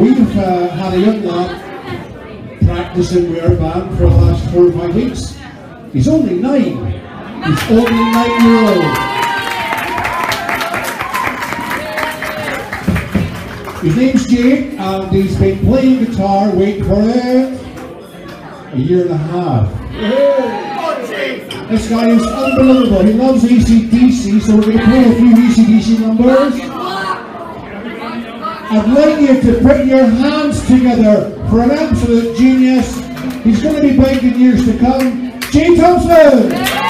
we've uh, had a young lad practicing with our band for the last four or five weeks. He's only nine. He's only nine year old. His name's Jake, and he's been playing guitar, wait for it, a year and a half. This guy is unbelievable. He loves AC/DC, so we're going to play a few AC/DC numbers. I'd like you to put your hands together for an absolute genius. He's going to be big in years to come. Geai Thompson!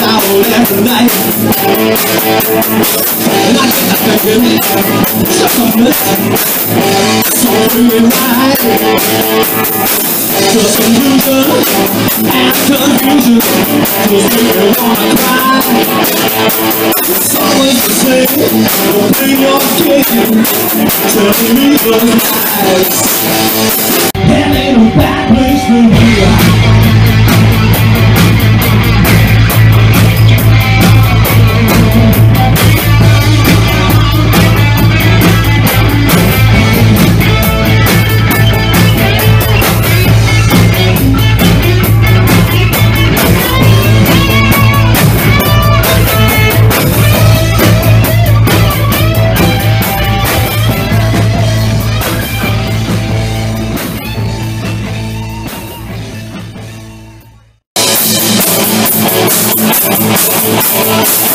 I will every night. And I get so and right. Just illusion and confusion, make me wanna cry. It's always the same, the thing you're getting, telling me the lies. Hell ain't no bad place for you.